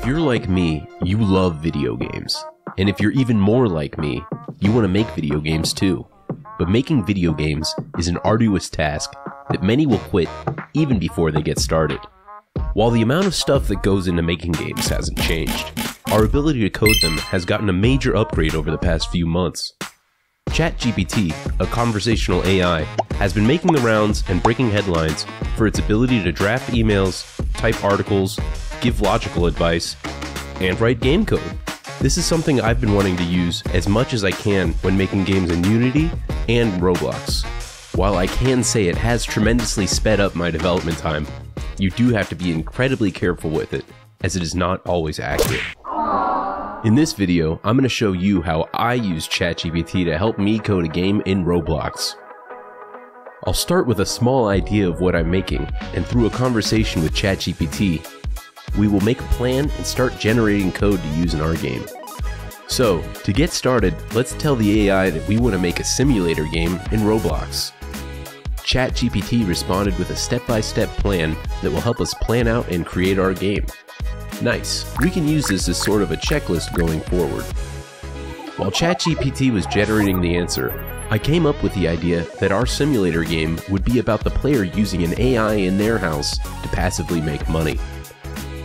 If you're like me, you love video games. And if you're even more like me, you want to make video games too. But making video games is an arduous task that many will quit even before they get started. While the amount of stuff that goes into making games hasn't changed, our ability to code them has gotten a major upgrade over the past few months. ChatGPT, a conversational AI, has been making the rounds and breaking headlines for its ability to draft emails, type articles, give logical advice, and write game code. This is something I've been wanting to use as much as I can when making games in Unity and Roblox. While I can say it has tremendously sped up my development time, you do have to be incredibly careful with it, as it is not always accurate. In this video, I'm going to show you how I use ChatGPT to help me code a game in Roblox. I'll start with a small idea of what I'm making, and through a conversation with ChatGPT, we will make a plan and start generating code to use in our game. So, to get started, let's tell the AI that we want to make a simulator game in Roblox. ChatGPT responded with a step-by-step plan that will help us plan out and create our game. Nice, we can use this as sort of a checklist going forward. While ChatGPT was generating the answer, I came up with the idea that our simulator game would be about the player using an AI in their house to passively make money.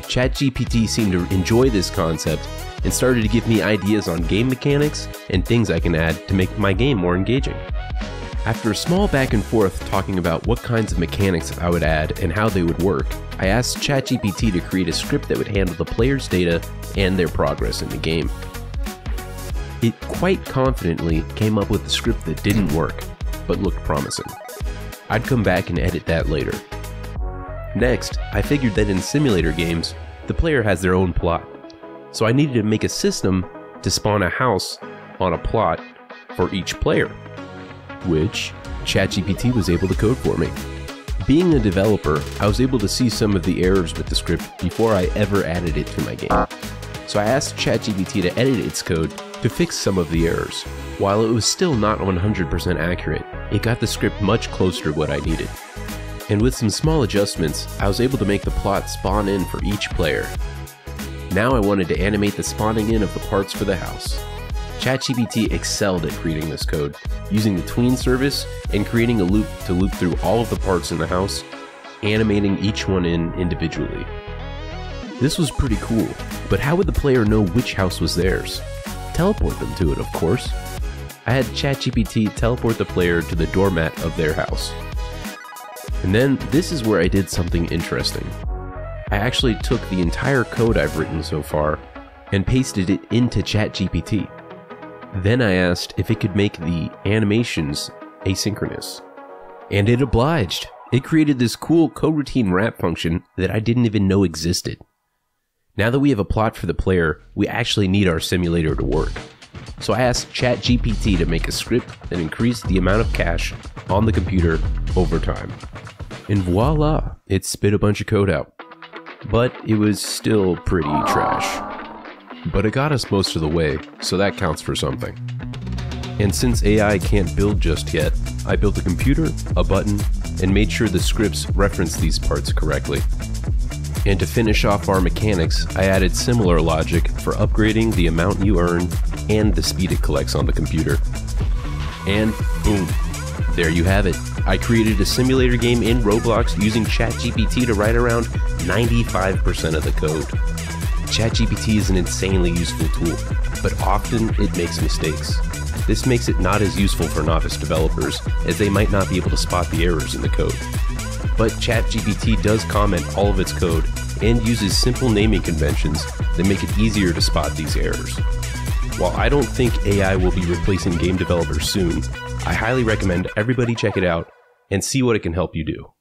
ChatGPT seemed to enjoy this concept and started to give me ideas on game mechanics and things I can add to make my game more engaging. After a small back and forth talking about what kinds of mechanics I would add and how they would work, I asked ChatGPT to create a script that would handle the player's data and their progress in the game. It quite confidently came up with a script that didn't work, but looked promising. I'd come back and edit that later. Next, I figured that in simulator games, the player has their own plot. So I needed to make a system to spawn a house on a plot for each player, which ChatGPT was able to code for me. Being a developer, I was able to see some of the errors with the script before I ever added it to my game. So I asked ChatGPT to edit its code to fix some of the errors. While it was still not 100% accurate, it got the script much closer to what I needed and with some small adjustments, I was able to make the plot spawn in for each player. Now I wanted to animate the spawning in of the parts for the house. ChatGPT excelled at creating this code, using the tween service and creating a loop to loop through all of the parts in the house, animating each one in individually. This was pretty cool, but how would the player know which house was theirs? Teleport them to it, of course. I had ChatGPT teleport the player to the doormat of their house. And then this is where I did something interesting. I actually took the entire code I've written so far and pasted it into ChatGPT. Then I asked if it could make the animations asynchronous. And it obliged. It created this cool coroutine wrap function that I didn't even know existed. Now that we have a plot for the player, we actually need our simulator to work. So I asked ChatGPT to make a script that increased the amount of cash on the computer over time. And voila, it spit a bunch of code out. But it was still pretty trash. But it got us most of the way, so that counts for something. And since AI can't build just yet, I built a computer, a button, and made sure the scripts reference these parts correctly. And to finish off our mechanics, I added similar logic for upgrading the amount you earn and the speed it collects on the computer. And boom, there you have it. I created a simulator game in Roblox using ChatGPT to write around 95% of the code. ChatGPT is an insanely useful tool, but often it makes mistakes. This makes it not as useful for novice developers, as they might not be able to spot the errors in the code. But ChatGPT does comment all of its code and uses simple naming conventions that make it easier to spot these errors. While I don't think AI will be replacing game developers soon, I highly recommend everybody check it out and see what it can help you do.